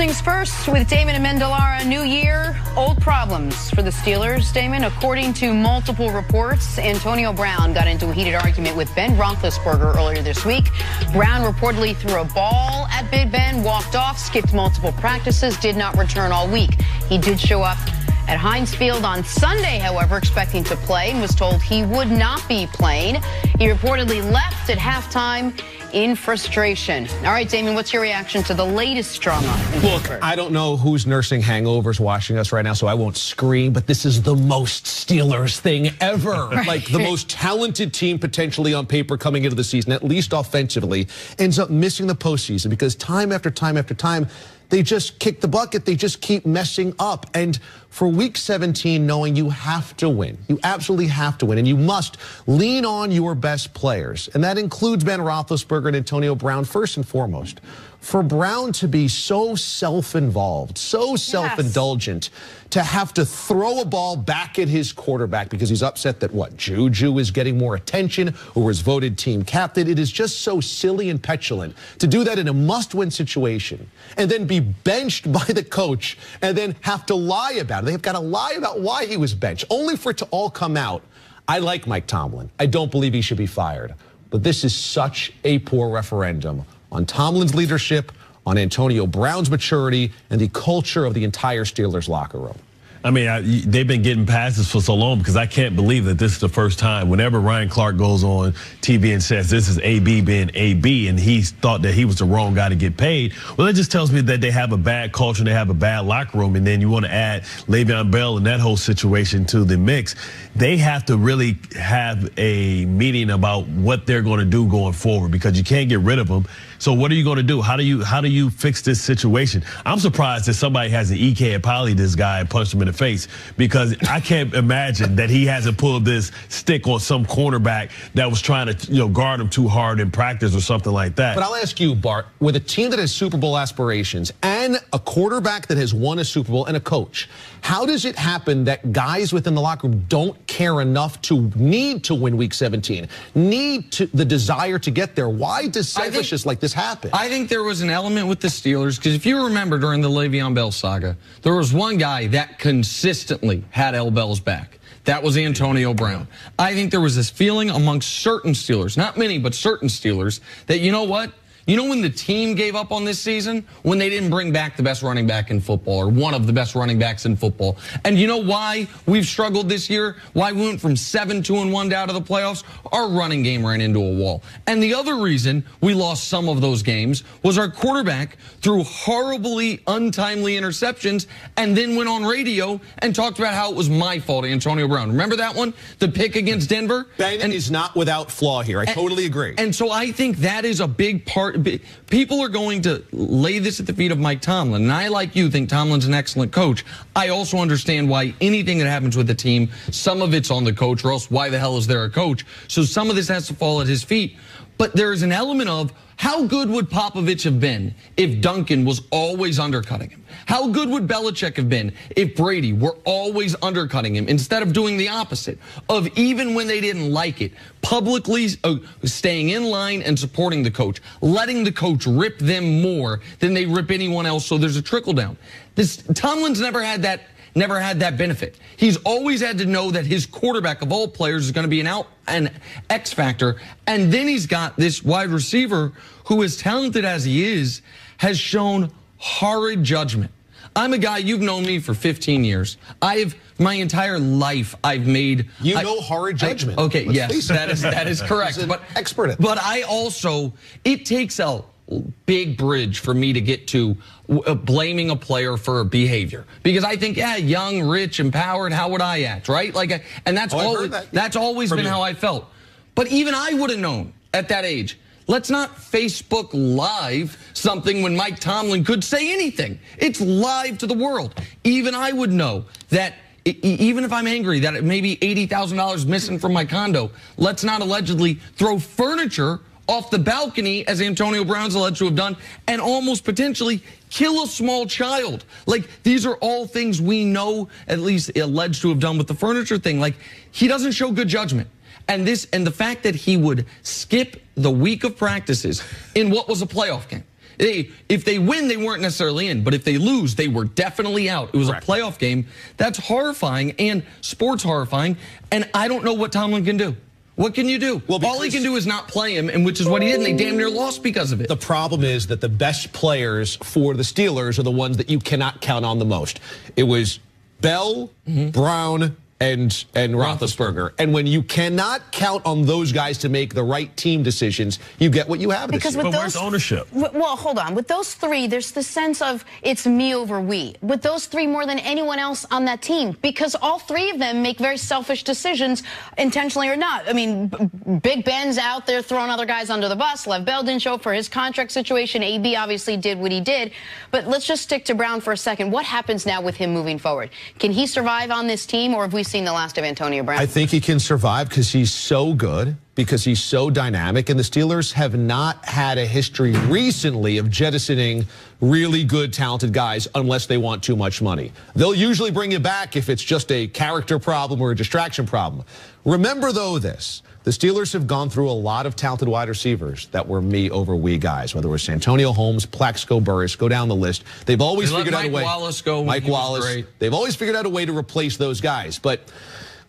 things first with Damon Amendolara. New year, old problems for the Steelers. Damon, according to multiple reports, Antonio Brown got into a heated argument with Ben Roethlisberger earlier this week. Brown reportedly threw a ball at Big Ben, walked off, skipped multiple practices, did not return all week. He did show up at Heinz Field on Sunday, however, expecting to play and was told he would not be playing. He reportedly left at halftime in frustration. All right, Damon, what's your reaction to the latest drama? Look, I don't know who's nursing hangovers watching us right now, so I won't scream, but this is the most Steelers thing ever. right. Like the most talented team potentially on paper coming into the season, at least offensively, ends up missing the postseason because time after time after time, they just kick the bucket. They just keep messing up. And for week 17, knowing you have to win, you absolutely have to win, and you must lean on your best players. And that includes Ben Roethlisberger and Antonio Brown first and foremost for Brown to be so self-involved, so self-indulgent, yes. to have to throw a ball back at his quarterback because he's upset that what Juju is getting more attention or was voted team captain. It is just so silly and petulant to do that in a must-win situation and then be benched by the coach and then have to lie about it. They've got to lie about why he was benched, only for it to all come out. I like Mike Tomlin. I don't believe he should be fired. But this is such a poor referendum on Tomlin's leadership, on Antonio Brown's maturity, and the culture of the entire Steelers locker room. I mean, I, they've been getting passes for so long because I can't believe that this is the first time. Whenever Ryan Clark goes on TV and says this is AB being AB and he thought that he was the wrong guy to get paid, well, that just tells me that they have a bad culture and they have a bad locker room. And then you want to add Le'Veon Bell and that whole situation to the mix. They have to really have a meeting about what they're going to do going forward because you can't get rid of them. So what are you going to do? How do you how do you fix this situation? I'm surprised that somebody has an EK and poly this guy and punched him in the face because I can't imagine that he hasn't pulled this stick on some cornerback that was trying to you know guard him too hard in practice or something like that. But I'll ask you, Bart, with a team that has Super Bowl aspirations and a quarterback that has won a Super Bowl and a coach, how does it happen that guys within the locker room don't care enough to need to win Week 17, need to, the desire to get there? Why does selfishness like this? This happen? I think there was an element with the Steelers because if you remember during the Le'Veon Bell saga, there was one guy that consistently had L. Bell's back. That was Antonio Brown. I think there was this feeling amongst certain Steelers, not many, but certain Steelers, that you know what? You know when the team gave up on this season? When they didn't bring back the best running back in football or one of the best running backs in football. And you know why we've struggled this year? Why we went from 7 2 and 1 down to the playoffs? Our running game ran into a wall. And the other reason we lost some of those games was our quarterback threw horribly untimely interceptions and then went on radio and talked about how it was my fault, Antonio Brown. Remember that one? The pick against Denver? Ben and, is not without flaw here. I and, totally agree. And so I think that is a big part people are going to lay this at the feet of Mike Tomlin. And I, like you, think Tomlin's an excellent coach. I also understand why anything that happens with the team, some of it's on the coach, or else why the hell is there a coach? So some of this has to fall at his feet. But there's an element of how good would Popovich have been if Duncan was always undercutting him? How good would Belichick have been if Brady were always undercutting him instead of doing the opposite? Of even when they didn't like it, publicly uh, staying in line and supporting the coach, letting the coach rip them more than they rip anyone else so there's a trickle down. This Tomlin's never had that never had that benefit. He's always had to know that his quarterback of all players is going to be an out an X factor. And then he's got this wide receiver who, as talented as he is, has shown horrid judgment. I'm a guy, you've known me for 15 years. I've, my entire life, I've made. You I, know horrid judgment. I, okay, yes, that is, that is correct. but expert But I also, it takes a big bridge for me to get to uh, blaming a player for a behavior because I think, yeah, young, rich, empowered, how would I act, right? Like, and that's oh, always, that. that's always been you. how I felt. But even I would have known at that age Let's not Facebook Live something when Mike Tomlin could say anything. It's live to the world. Even I would know that even if I'm angry that maybe $80,000 missing from my condo, let's not allegedly throw furniture off the balcony, as Antonio Brown's alleged to have done, and almost potentially kill a small child. Like, these are all things we know, at least alleged to have done with the furniture thing. Like, he doesn't show good judgment. And this and the fact that he would skip the week of practices in what was a playoff game. They, if they win, they weren't necessarily in, but if they lose, they were definitely out. It was Correct. a playoff game. That's horrifying and sports horrifying. And I don't know what Tomlin can do. What can you do? Well, all he can do is not play him, and which is what he did. And they damn near lost because of it. The problem is that the best players for the Steelers are the ones that you cannot count on the most. It was Bell, mm-hmm. Brown, and and Roethlisberger. And when you cannot count on those guys to make the right team decisions, you get what you have. this Because year. with But where's those ownership? Well, hold on. With those three, there's the sense of it's me over we. With those three, more than anyone else on that team, because all three of them make very selfish decisions, intentionally or not. I mean, Big Ben's out there throwing other guys under the bus. Le'Veon Bell didn't show up for his contract situation. AB obviously did what he did. But let's just stick to Brown for a second. What happens now with him moving forward? Can he survive on this team, or have we seen the last of Antonio Brown? I think he can survive because he's so good, because he's so dynamic. And the Steelers have not had a history recently of jettisoning really good, talented guys unless they want too much money. They'll usually bring you back if it's just a character problem or a distraction problem. Remember, though, this. The Steelers have gone through a lot of talented wide receivers that were me over we guys, whether it was Santonio Holmes, Plaxico Burress, go down the list. They've always They figured out a Mike way. Wallace go Mike Wallace. great. They've always figured out a way to replace those guys. But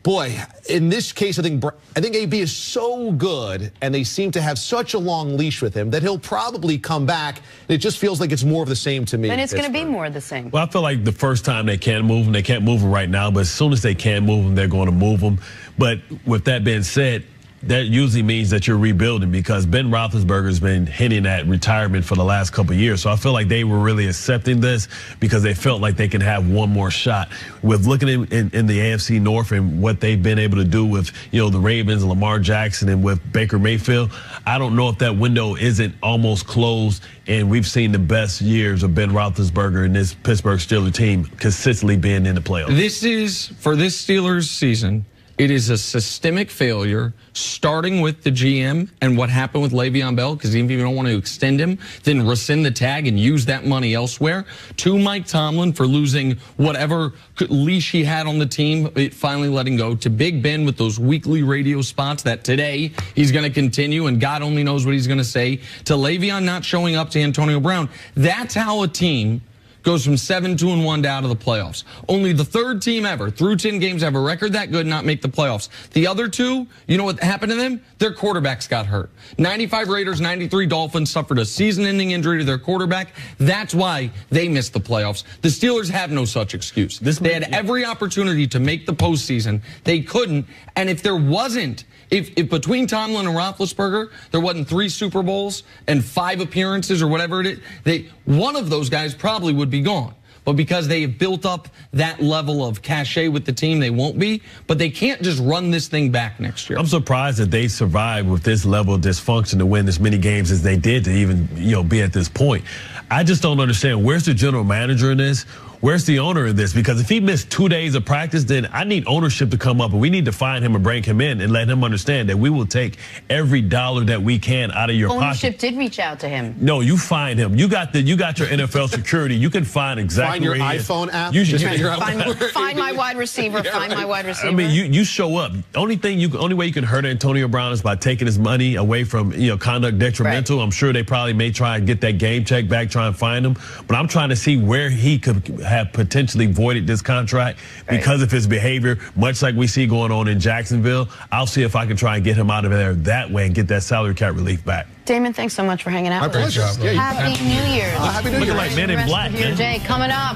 boy, in this case, I think I think AB is so good, and they seem to have such a long leash with him that he'll probably come back. And it just feels like it's more of the same to me. And it's going to be more of the same. Well, I feel like the first time they can move him, they can't move him right now, but as soon as they can move him, they're going to move him. But with that being said, that usually means that you're rebuilding because Ben Roethlisberger's been hinting at retirement for the last couple years. So I feel like they were really accepting this because they felt like they can have one more shot. With looking in, in, in the AFC North and what they've been able to do with, you know, the Ravens, Lamar Jackson, and with Baker Mayfield, I don't know if that window isn't almost closed. And we've seen the best years of Ben Roethlisberger and this Pittsburgh Steelers team consistently being in the playoffs. This is for this Steelers season. It is a systemic failure, starting with the GM and what happened with Le'Veon Bell, because even if you don't want to extend him, then rescind the tag and use that money elsewhere. To Mike Tomlin for losing whatever leash he had on the team, it finally letting go. To Big Ben with those weekly radio spots that today he's going to continue, and God only knows what he's going to say. To Le'Veon not showing up to Antonio Brown. That's how a team goes from 7 2 and 1 down to out of the playoffs. Only the third team ever through 10 games have a record that good not make the playoffs. The other two, you know what happened to them? Their quarterbacks got hurt. 95 Raiders, 93 Dolphins suffered a season-ending injury to their quarterback. That's why they missed the playoffs. The Steelers have no such excuse. This they had every opportunity to make the postseason. They couldn't. And if there wasn't if, if between Tomlin and Roethlisberger there wasn't three Super Bowls and five appearances or whatever it is, they one of those guys probably would be gone. But because they have built up that level of cachet with the team, they won't be. But they can't just run this thing back next year. I'm surprised that they survived with this level of dysfunction to win as many games as they did to even, you know, be at this point. I just don't understand where's the general manager in this? Where's the owner of this? Because if he missed two days of practice, then I need ownership to come up and we need to find him and bring him in and let him understand that we will take every dollar that we can out of your Ownership pocket. did reach out to him. No, you find him. You got the you got your NFL security. You can find exactly Find your where he is. iPhone app, You, should you- figure Find, find my wide receiver. find my wide receiver. I mean, you you show up. Only thing you only way you can hurt Antonio Brown is by taking his money away from you know conduct detrimental. I'm sure they probably may try and get that game check back, try and find him. But I'm trying to see where he could have potentially voided this contract because of his behavior, much like we see going on in Jacksonville. I'll see if I can try and get him out of there that way and get that salary cap relief back. Damon, thanks so much for hanging out My with us. Yeah, you- Happy New Year. Uh, Happy New Looking Year. like Men in Black, of man. day coming up.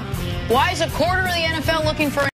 Why is a quarter of the NFL looking for